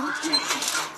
あ